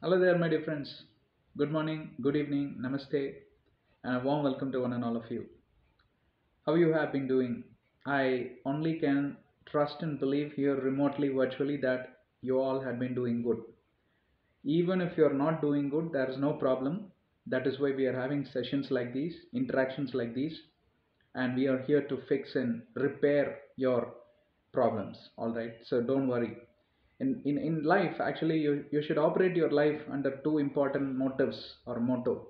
Hello there, my dear friends. Good morning, good evening, namaste, and a warm welcome to one and all of you. How you have been doing? I only can trust and believe here remotely, virtually, that you all have been doing good. Even if you're not doing good, there is no problem. That is why we are having sessions like these, interactions like these, and we are here to fix and repair your problems. All right, so don't worry. In, in, in life, actually, you, you should operate your life under two important motives or motto.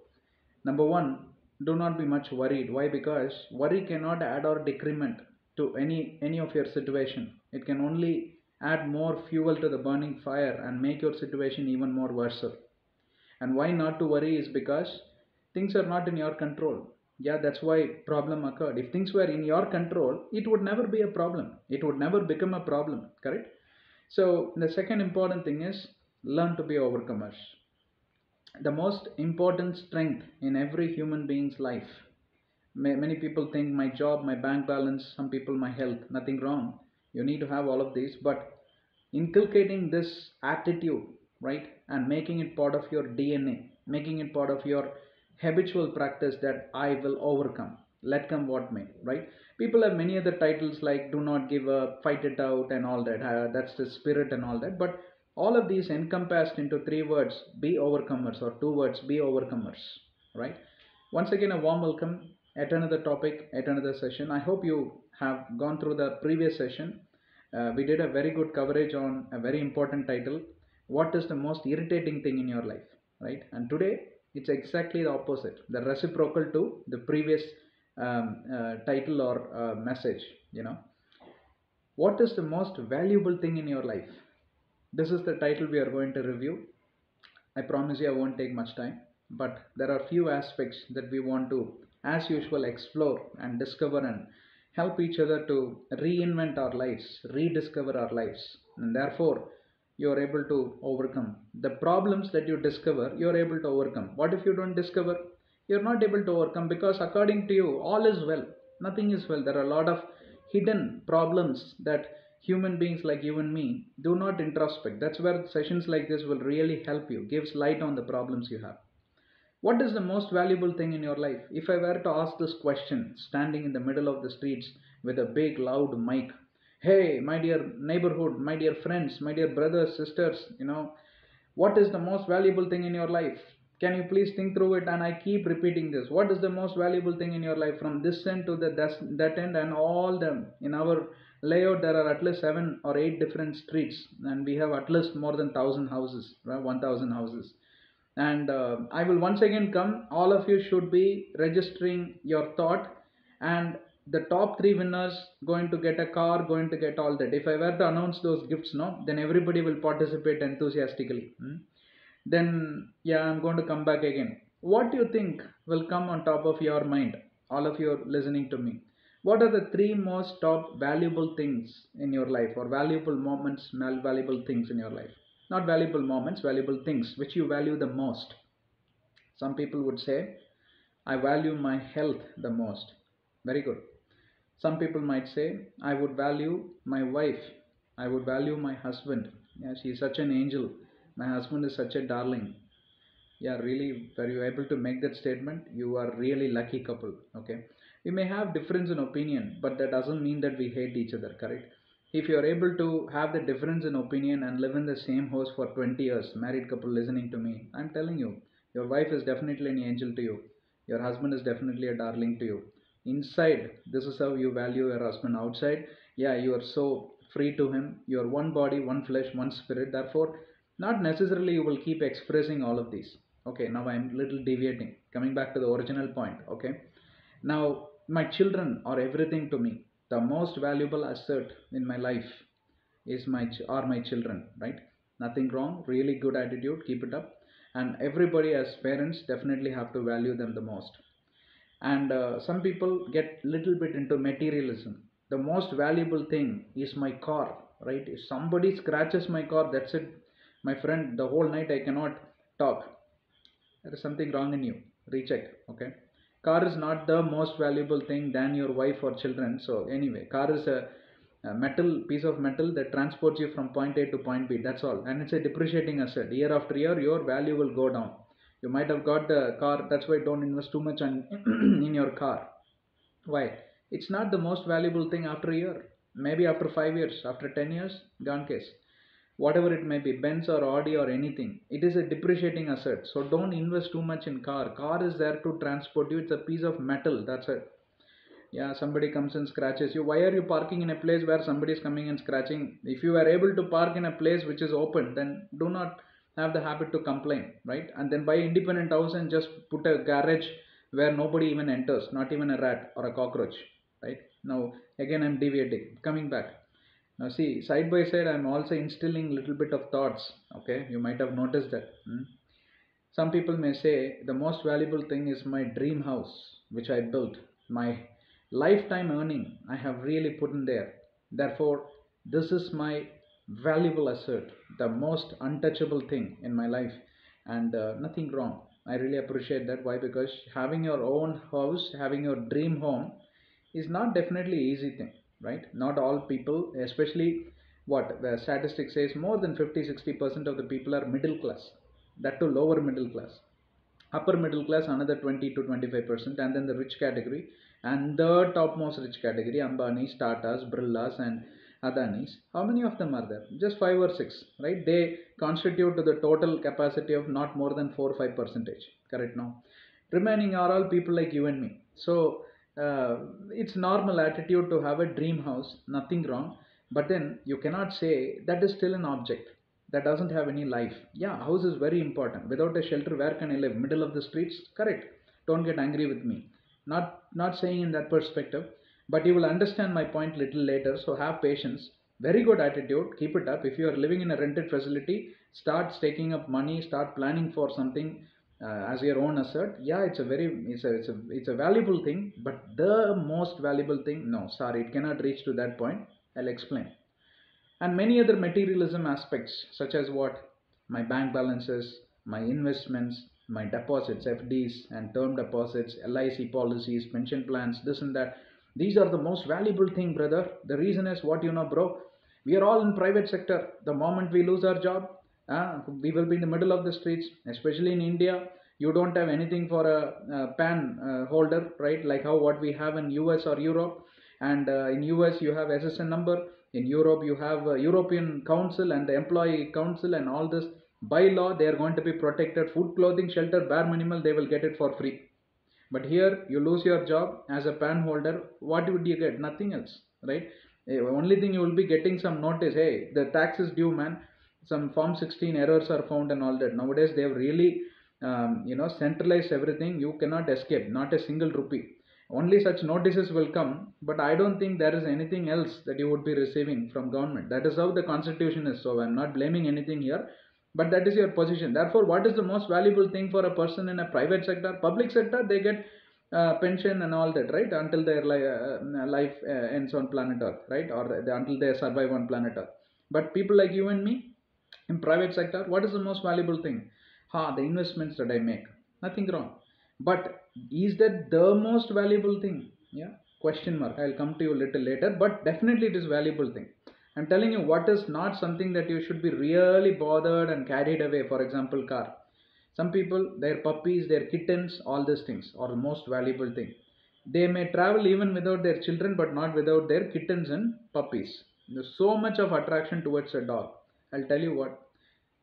Number one, do not be much worried. Why? Because worry cannot add or decrement to any any of your situation. It can only add more fuel to the burning fire and make your situation even more worse. And why not to worry is because things are not in your control. Yeah, that's why problem occurred. If things were in your control, it would never be a problem. It would never become a problem. Correct? So the second important thing is learn to be overcomers the most important strength in every human being's life. Many people think my job, my bank balance, some people my health, nothing wrong. You need to have all of these, but inculcating this attitude, right, and making it part of your DNA, making it part of your habitual practice that I will overcome, let come what may, right? People have many other titles like do not give up, fight it out, and all that. Uh, that's the spirit and all that, but all of these encompassed into three words be overcomers or two words be overcomers right once again a warm welcome at another topic at another session i hope you have gone through the previous session uh, we did a very good coverage on a very important title what is the most irritating thing in your life right and today it's exactly the opposite the reciprocal to the previous um, uh, title or uh, message you know what is the most valuable thing in your life this is the title we are going to review. I promise you I won't take much time, but there are few aspects that we want to, as usual, explore and discover and help each other to reinvent our lives, rediscover our lives, and therefore you are able to overcome the problems that you discover. You are able to overcome. What if you don't discover? You're not able to overcome because according to you, all is well. Nothing is well. There are a lot of hidden problems that human beings like you and me do not introspect that's where sessions like this will really help you gives light on the problems you have what is the most valuable thing in your life if i were to ask this question standing in the middle of the streets with a big loud mic hey my dear neighborhood my dear friends my dear brothers sisters you know what is the most valuable thing in your life can you please think through it? And i keep repeating this. What is the most valuable thing in your life? From this end to the that, end and all them. In our layout there are at least seven or eight different streets. And we have at least more than 1000 houses right? 1000 houses. And uh, i will once again come. All of you should be registering your thought. And the top three winners going to get a car going to get all that. If i were to announce those gifts no then everybody will participate enthusiastically. Hmm? Then yeah i'm going to come back again. What do you think will come on top of your mind all of you are listening to me? What are the three most top valuable things in your life or valuable moments valuable things in your life? Not valuable moments valuable things which you value the most. Some people would say i value my health the most. Very good. Some people might say i would value my wife. I would value my husband. Yeah she is such an angel my husband is such a darling. Yeah really were you able to make that statement you are really lucky couple okay? We may have difference in opinion but that doesn't mean that we hate each other correct? If you are able to have the difference in opinion and live in the same house for 20 years married couple listening to me i'm telling you your wife is definitely an angel to you. Your husband is definitely a darling to you. Inside this is how you value your husband. Outside yeah you are so free to him. You are one body one flesh one spirit. Therefore not necessarily you will keep expressing all of these. Okay now i'm little deviating. Coming back to the original point okay? Now my children are everything to me. The most valuable asset in my life is my ch- are my children right? Nothing wrong really good attitude keep it up. And everybody as parents definitely have to value them the most. And uh, some people get little bit into materialism. The most valuable thing is my car right? If somebody scratches my car that's it my friend the whole night i cannot talk there is something wrong in you recheck okay car is not the most valuable thing than your wife or children so anyway car is a a metal piece of metal that transports you from point A to point B. That's all, and it's a depreciating asset. Year after year, your value will go down. You might have got the car. That's why don't invest too much on in your car. Why? It's not the most valuable thing after a year. Maybe after five years, after ten years, gone case whatever it may be benz or audi or anything it is a depreciating asset. So don't invest too much in car. Car is there to transport you. It's a piece of metal. That's it. Yeah somebody comes and scratches you. Why are you parking in a place where somebody is coming and scratching? If you are able to park in a place which is open then do not have the habit to complain right? And then buy independent house and just put a garage where nobody even enters not even a rat or a cockroach right? Now again i'm deviating. Coming back now see, side by side, I'm also instilling little bit of thoughts. Okay, you might have noticed that. Hmm? Some people may say the most valuable thing is my dream house, which I built. My lifetime earning I have really put in there. Therefore, this is my valuable asset, the most untouchable thing in my life, and uh, nothing wrong. I really appreciate that. Why? Because having your own house, having your dream home, is not definitely easy thing right? Not all people especially what the statistics says more than 50 60 percent of the people are middle class. That to lower middle class. Upper middle class another 20 to 25 percent and then the rich category and the topmost rich category ambani's tatas birlas and adanis. How many of them are there? Just five or six right? They constitute to the total capacity of not more than 4 or 5 percentage. Correct now remaining are all people like you and me. So uh, it's normal attitude to have a dream house nothing wrong. But then you cannot say that is still an object that doesn't have any life. Yeah house is very important. Without a shelter where can i live? Middle of the streets? Correct. Don't get angry with me. Not not saying in that perspective but you will understand my point little later. So have patience. Very good attitude. Keep it up. If you are living in a rented facility start taking up money start planning for something uh, as your own asset yeah it's a very it's a, it's a it's a valuable thing but the most valuable thing no sorry it cannot reach to that point. I'll explain. And many other materialism aspects such as what? My bank balances my investments my deposits fds and term deposits lic policies pension plans this and that. These are the most valuable thing brother. The reason is what you know bro. We are all in private sector. The moment we lose our job uh, we will be in the middle of the streets especially in india. You don't have anything for a, a pan uh, holder right? Like how what we have in us or europe. And uh, in us you have ssn number. In europe you have european council and the employee council and all this. By law they are going to be protected. Food clothing shelter bare minimal they will get it for free. But here you lose your job as a pan holder. What would you get? Nothing else right? Eh, only thing you will be getting some notice. Hey the tax is due man some form 16 errors are found and all that. Nowadays they have really um, you know centralized everything. You cannot escape not a single rupee. Only such notices will come but i don't think there is anything else that you would be receiving from government. That is how the constitution is. So i'm not blaming anything here but that is your position. Therefore what is the most valuable thing for a person in a private sector? Public sector they get uh, pension and all that right? Until their li- uh, life uh, ends on planet earth right? Or the, until they survive on planet earth. But people like you and me in private sector what is the most valuable thing? Ha the investments that i make. Nothing wrong. But is that the most valuable thing? Yeah question mark. I'll come to you a little later but definitely it is valuable thing. I'm telling you what is not something that you should be really bothered and carried away? For example car. Some people their puppies their kittens all these things are the most valuable thing. They may travel even without their children but not without their kittens and puppies. There's so much of attraction towards a dog i'll tell you what.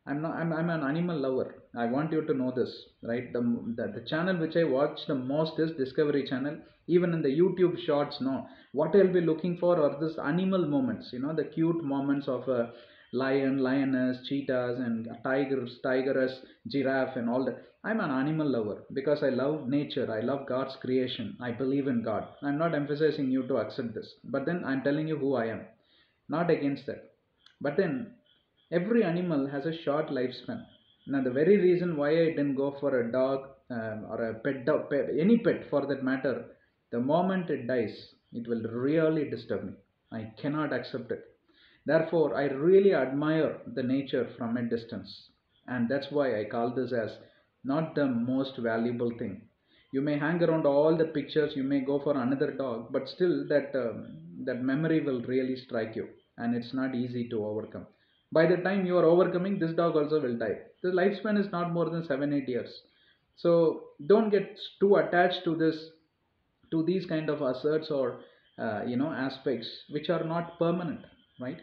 I'm not i'm, I'm an animal lover. I want you to know this right? The, the the channel which i watch the most is discovery channel. Even in the youtube shorts no. What i'll be looking for are this animal moments you know the cute moments of a lion lioness cheetahs and tigers tigress, giraffe and all that. I'm an animal lover because i love nature. I love god's creation. I believe in god. I'm not emphasizing you to accept this but then i'm telling you who i am. Not against that. But then every animal has a short lifespan. Now the very reason why i didn't go for a dog um, or a pet dog pet, any pet for that matter the moment it dies it will really disturb me. I cannot accept it. Therefore i really admire the nature from a distance. And that's why i call this as not the most valuable thing. You may hang around all the pictures you may go for another dog but still that um, that memory will really strike you and it's not easy to overcome by the time you are overcoming this dog also will die. The lifespan is not more than 7 8 years. So don't get too attached to this to these kind of asserts or uh, you know aspects which are not permanent right?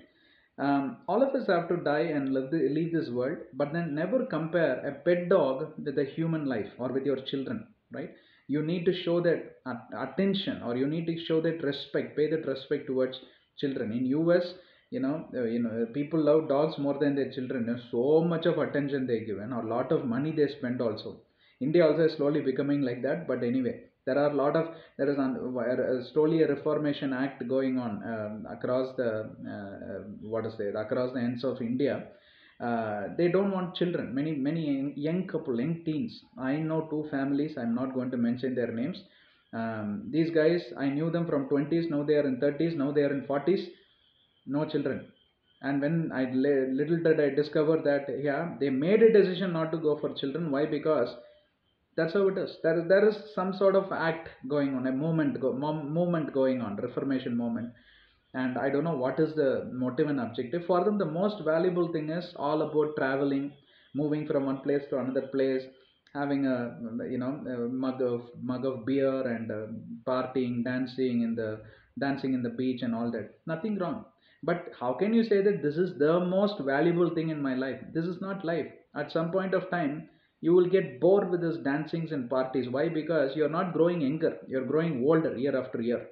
Um, all of us have to die and leave, this world but then never compare a pet dog with a human life or with your children right? You need to show that attention or you need to show that respect pay that respect towards children. In us you know uh, you know people love dogs more than their children. There's so much of attention they give and a lot of money they spend also. India also is slowly becoming like that but anyway there are a lot of there is uh, slowly a reformation act going on um, across the uh, what is it across the ends of india. Uh, they don't want children. Many many young couple young teens. I know two families. I'm not going to mention their names. Um, these guys i knew them from 20s now they are in 30s now they are in 40s no children. And when i little did i discover that yeah they made a decision not to go for children. Why? Because that's how it is. There is there is some sort of act going on a movement go, movement going on reformation movement. And i don't know what is the motive and objective. For them the most valuable thing is all about traveling moving from one place to another place having a you know a mug of mug of beer and uh, partying dancing in the dancing in the beach and all that. Nothing wrong but how can you say that this is the most valuable thing in my life? This is not life. At some point of time you will get bored with these dancings and parties. Why? Because you're not growing younger. You're growing older year after year.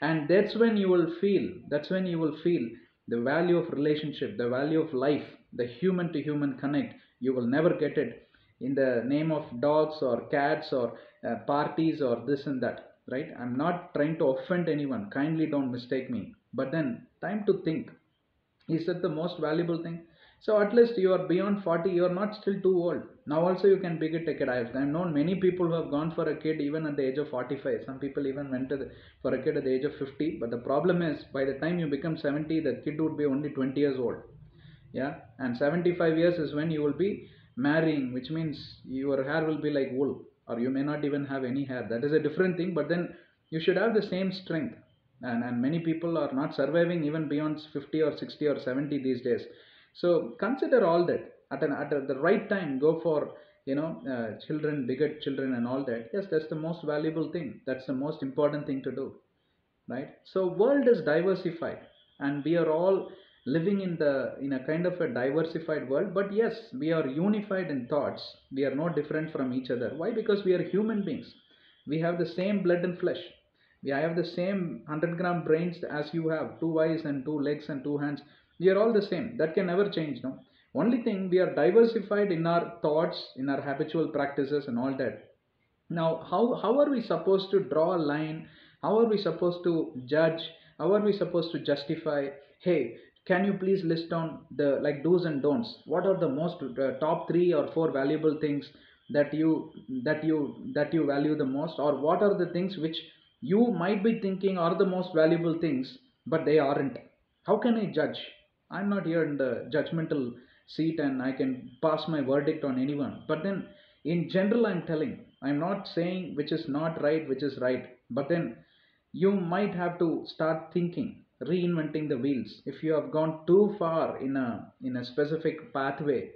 And that's when you will feel that's when you will feel the value of relationship the value of life the human to human connect. You will never get it in the name of dogs or cats or uh, parties or this and that right? I'm not trying to offend anyone. Kindly don't mistake me but then time to think is that the most valuable thing so at least you are beyond 40, you are not still too old. Now also you can begin take it. I have known many people who have gone for a kid even at the age of 45. Some people even went the, for a kid at the age of 50. But the problem is by the time you become 70, the kid would be only 20 years old. Yeah, and 75 years is when you will be marrying, which means your hair will be like wool, or you may not even have any hair. That is a different thing. But then you should have the same strength. And, and many people are not surviving even beyond 50 or 60 or 70 these days so consider all that at, an, at the right time. Go for you know uh, children, bigger children, and all that. Yes, that's the most valuable thing. That's the most important thing to do, right? So world is diversified, and we are all living in the in a kind of a diversified world but yes we are unified in thoughts we are no different from each other why because we are human beings we have the same blood and flesh we have the same 100 gram brains as you have two eyes and two legs and two hands. We are all the same. That can never change no? Only thing we are diversified in our thoughts in our habitual practices and all that. Now how how are we supposed to draw a line? How are we supposed to judge? How are we supposed to justify? Hey can you please list down the like do's and don'ts? What are the most uh, top 3 or 4 valuable things that you that you that you value the most? Or what are the things which you might be thinking are the most valuable things but they aren't how can i judge I'm not here in the judgmental seat and I can pass my verdict on anyone. But then, in general, I'm telling, I'm not saying which is not right, which is right. But then, you might have to start thinking, reinventing the wheels. If you have gone too far in a in a specific pathway,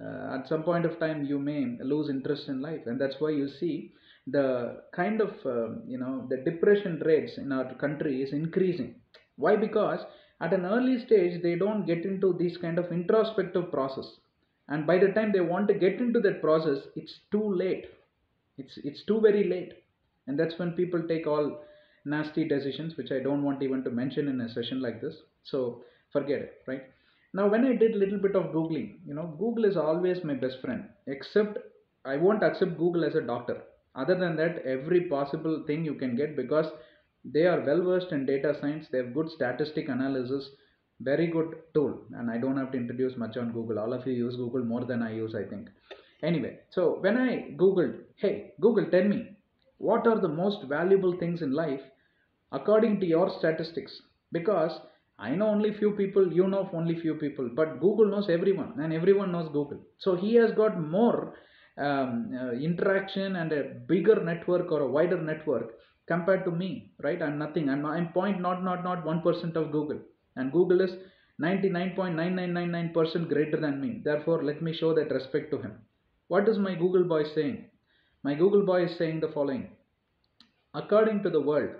uh, at some point of time you may lose interest in life, and that's why you see the kind of uh, you know the depression rates in our country is increasing. Why? Because at an early stage they don't get into this kind of introspective process. And by the time they want to get into that process it's too late. It's it's too very late. And that's when people take all nasty decisions which i don't want even to mention in a session like this. So forget it right? Now when i did a little bit of googling you know google is always my best friend except i won't accept google as a doctor other than that every possible thing you can get because they are well versed in data science. They have good statistic analysis. Very good tool. And i don't have to introduce much on google. All of you use google more than i use i think. Anyway so when i googled hey google tell me what are the most valuable things in life according to your statistics? Because i know only few people you know only few people but google knows everyone and everyone knows google. So he has got more um, uh, interaction and a bigger network or a wider network compared to me right? I'm nothing. I'm, I'm point not not not 1% of google. And google is 99.9999% greater than me. Therefore let me show that respect to him. What is my google boy saying? My google boy is saying the following. According to the world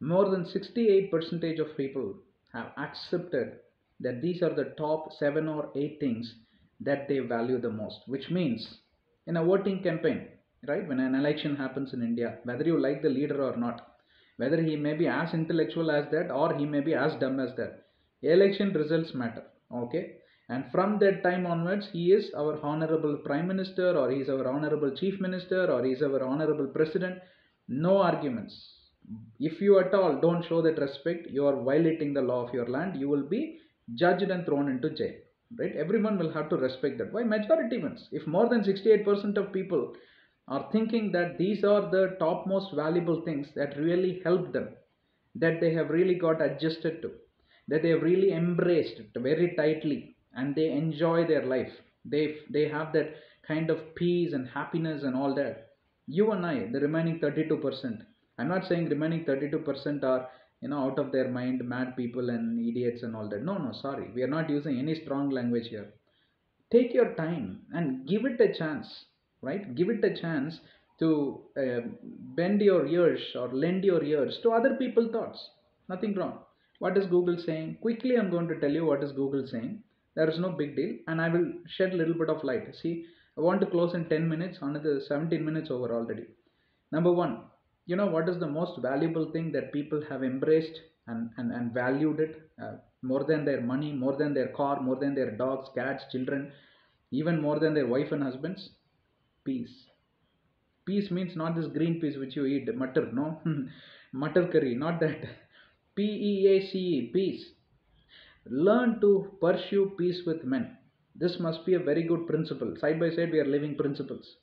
more than 68 percentage of people have accepted that these are the top 7 or 8 things that they value the most which means in a voting campaign right? When an election happens in india whether you like the leader or not whether he may be as intellectual as that or he may be as dumb as that election results matter okay? And from that time onwards he is our honorable prime minister or he is our honorable chief minister or he is our honorable president. No arguments. If you at all don't show that respect you are violating the law of your land. You will be judged and thrown into jail right? Everyone will have to respect that. Why? Majority wins if more than 68% of people are thinking that these are the top most valuable things that really help them that they have really got adjusted to that they have really embraced very tightly and they enjoy their life they they have that kind of peace and happiness and all that you and i the remaining 32% i'm not saying remaining 32% are you know out of their mind mad people and idiots and all that. No no sorry. We are not using any strong language here. Take your time and give it a chance right? Give it a chance to uh, bend your ears or lend your ears to other people's thoughts. Nothing wrong. What is google saying? Quickly i'm going to tell you what is google saying. There is no big deal. And i will shed a little bit of light. See i want to close in 10 minutes. Another 17 minutes over already. Number one you know what is the most valuable thing that people have embraced and, and, and valued it uh, more than their money more than their car more than their dogs cats children even more than their wife and husbands? Peace. Peace means not this green peas which you eat mutter no? Mutter curry not that. P e a c e peace. Learn to pursue peace with men. This must be a very good principle. Side by side we are living principles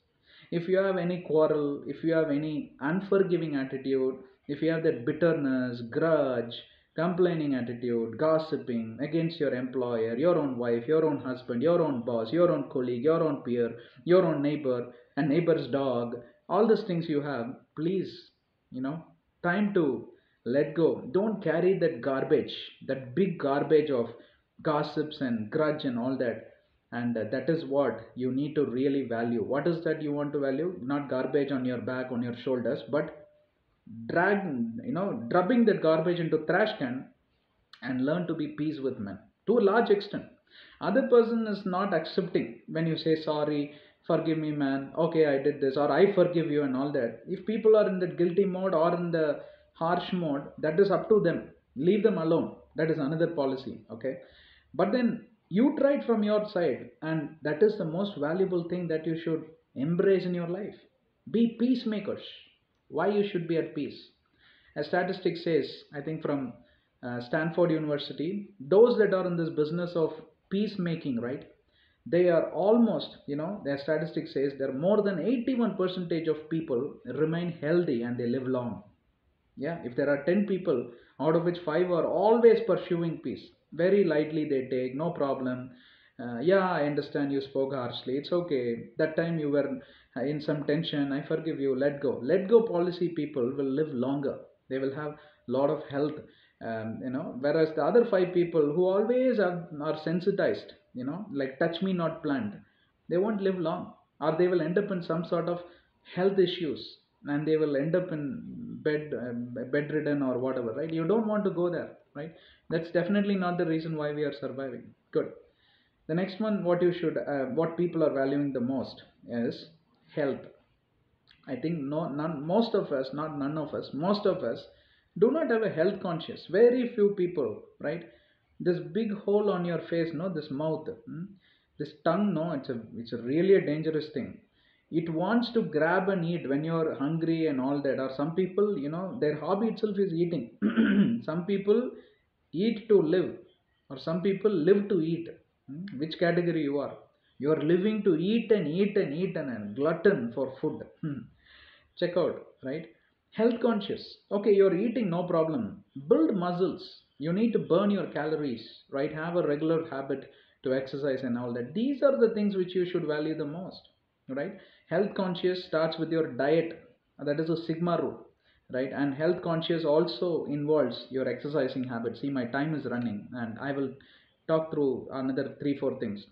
if you have any quarrel if you have any unforgiving attitude if you have that bitterness grudge complaining attitude gossiping against your employer your own wife your own husband your own boss your own colleague your own peer your own neighbor and neighbor's dog all these things you have please you know time to let go. Don't carry that garbage that big garbage of gossips and grudge and all that and uh, that is what you need to really value. What is that you want to value? Not garbage on your back on your shoulders but drag you know drubbing that garbage into trash can and learn to be peace with men to a large extent. Other person is not accepting when you say sorry forgive me man. Okay i did this or i forgive you and all that. If people are in that guilty mode or in the harsh mode that is up to them. Leave them alone. That is another policy okay? But then you it from your side and that is the most valuable thing that you should embrace in your life. Be peacemakers. Why you should be at peace? A statistic says i think from uh, stanford university those that are in this business of peacemaking right they are almost you know their statistic says there are more than 81 percentage of people remain healthy and they live long yeah if there are 10 people out of which 5 are always pursuing peace. Very lightly they take no problem. Uh, yeah i understand you spoke harshly. It's okay. That time you were in some tension. I forgive you. Let go. Let go policy people will live longer. They will have a lot of health um, you know. Whereas the other five people who always are, are sensitized you know like touch me not plant they won't live long. Or they will end up in some sort of health issues and they will end up in bed uh, bedridden or whatever right? You don't want to go there right? That's definitely not the reason why we are surviving. Good. The next one what you should uh, what people are valuing the most is health. I think no none most of us not none of us most of us do not have a health conscious. Very few people right? This big hole on your face no this mouth hmm? this tongue no it's a it's a really a dangerous thing it wants to grab and eat when you're hungry and all that. Or some people you know their hobby itself is eating. Some people eat to live or some people live to eat. Hmm? which category you are? You are living to eat and eat and eat and a glutton for food. Hmm. check out right? Health conscious. Okay you're eating no problem. Build muscles. You need to burn your calories right? Have a regular habit to exercise and all that. These are the things which you should value the most right health conscious starts with your diet. That is a sigma rule right? And health conscious also involves your exercising habits. See my time is running and i will talk through another three four things.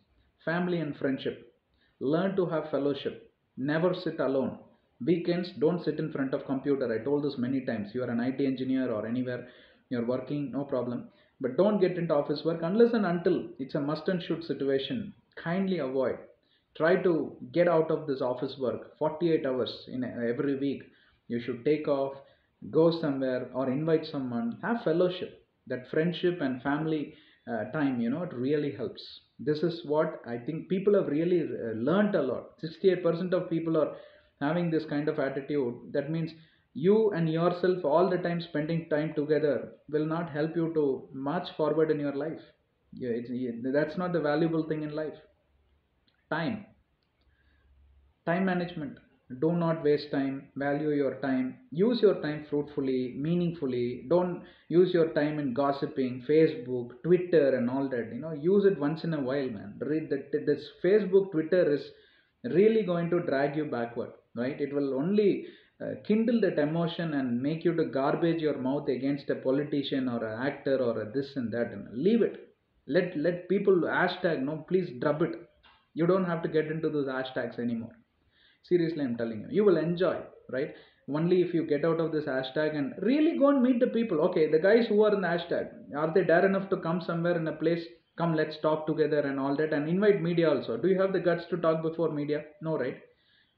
Family and friendship. Learn to have fellowship. Never sit alone. Weekends don't sit in front of computer. I told this many times. You are an it engineer or anywhere you're working no problem. But don't get into office work unless and until it's a must and shoot situation. Kindly avoid try to get out of this office work 48 hours in every week. You should take off go somewhere or invite someone. Have fellowship. That friendship and family uh, time you know it really helps. This is what i think people have really uh, learned a lot. 68% of people are having this kind of attitude. That means you and yourself all the time spending time together will not help you to march forward in your life. Yeah, that's not the valuable thing in life time. Time management. Do not waste time. Value your time. Use your time fruitfully meaningfully. Don't use your time in gossiping facebook twitter and all that. You know use it once in a while man. Read that this facebook twitter is really going to drag you backward right? It will only uh, kindle that emotion and make you to garbage your mouth against a politician or an actor or a this and that. And leave it. Let let people hashtag no please drop it you don't have to get into those hashtags anymore. Seriously i'm telling you. You will enjoy right? Only if you get out of this hashtag and really go and meet the people. Okay the guys who are in the hashtag are they dare enough to come somewhere in a place? Come let's talk together and all that and invite media also. Do you have the guts to talk before media? No right?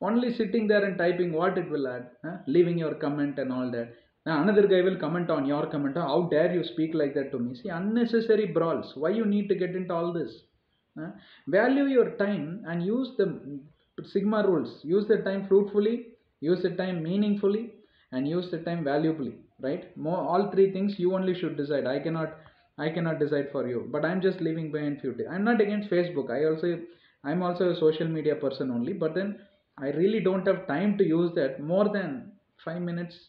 Only sitting there and typing what it will add huh? leaving your comment and all that. Now another guy will comment on your comment how dare you speak like that to me? See unnecessary brawls. Why you need to get into all this value your time and use the sigma rules. Use the time fruitfully use the time meaningfully and use the time valuably right? More all three things you only should decide. I cannot i cannot decide for you. But i'm just leaving behind few i'm not against facebook. I also i'm also a social media person only. But then i really don't have time to use that more than 5 minutes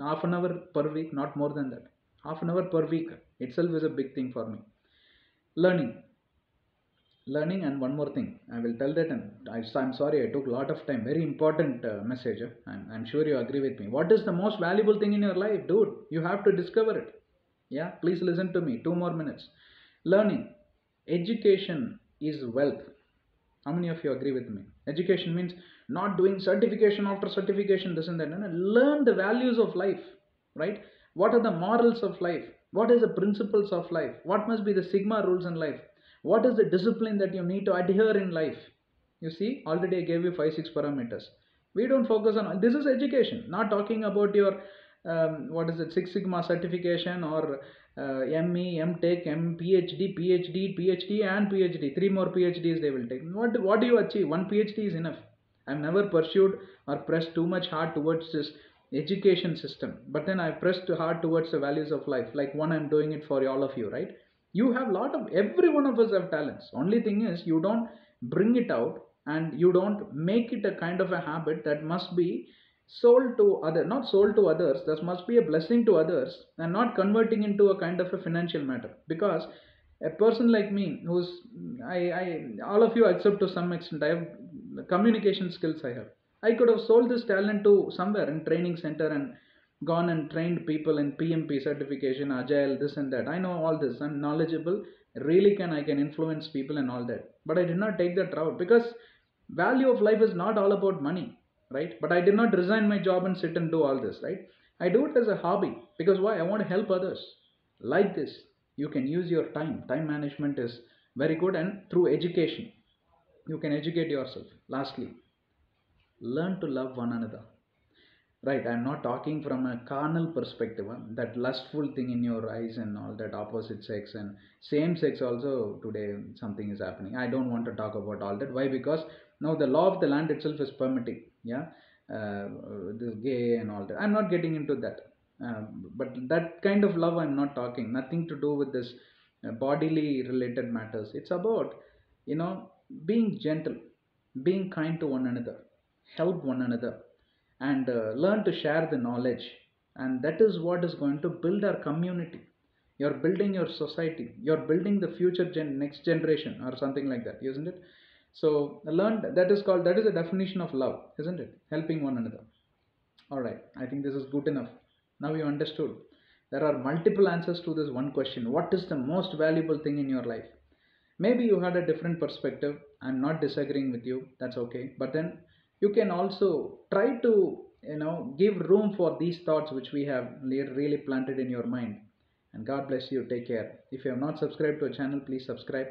half an hour per week not more than that. Half an hour per week itself is a big thing for me. Learning learning and one more thing. I will tell that and I, i'm sorry i took a lot of time. Very important uh, message uh, I'm, I'm sure you agree with me. What is the most valuable thing in your life? Dude you have to discover it. Yeah please listen to me. Two more minutes. Learning. Education is wealth. How many of you agree with me? Education means not doing certification after certification this and that. Learn the values of life right? What are the morals of life? What is the principles of life? What must be the sigma rules in life what is the discipline that you need to adhere in life? You see already i gave you five six parameters. We don't focus on this is education not talking about your um, what is it six sigma certification or uh, me mtech m phd phd phd and phd three more phds they will take. What what do you achieve? One phd is enough. I've never pursued or pressed too much hard towards this education system but then i pressed too hard towards the values of life like one i'm doing it for all of you right you have a lot of every one of us have talents. Only thing is you don't bring it out and you don't make it a kind of a habit that must be sold to other not sold to others that must be a blessing to others and not converting into a kind of a financial matter. Because a person like me who's I, I all of you accept to some extent i have communication skills i have. I could have sold this talent to somewhere in training center and gone and trained people in PMP certification, agile, this and that. I know all this. I'm knowledgeable. Really can I can influence people and all that. But I did not take that route because value of life is not all about money, right? But I did not resign my job and sit and do all this, right? I do it as a hobby because why? I want to help others. Like this, you can use your time. Time management is very good and through education, you can educate yourself. Lastly, learn to love one another right i'm not talking from a carnal perspective huh? that lustful thing in your eyes and all that opposite sex and same sex also today something is happening. I don't want to talk about all that. Why? Because now the law of the land itself is permitting yeah? Uh, this gay and all that. I'm not getting into that. Uh, but that kind of love i'm not talking. Nothing to do with this uh, bodily related matters. It's about you know being gentle being kind to one another help one another and uh, learn to share the knowledge and that is what is going to build our community you're building your society you're building the future gen next generation or something like that isn't it So learned that is called that is the definition of love, isn't it? Helping one another. All right, I think this is good enough. Now you understood. There are multiple answers to this one question. What is the most valuable thing in your life? Maybe you had a different perspective. I'm not disagreeing with you. That's okay. But then you can also try to, you know, give room for these thoughts which we have really planted in your mind. And God bless you. Take care. If you have not subscribed to our channel, please subscribe.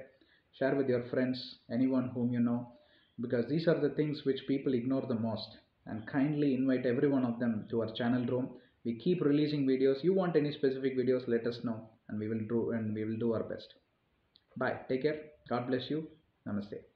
Share with your friends, anyone whom you know, because these are the things which people ignore the most. And kindly invite every one of them to our channel room. We keep releasing videos. You want any specific videos, let us know, and we will do and we will do our best. Bye. Take care. God bless you. Namaste.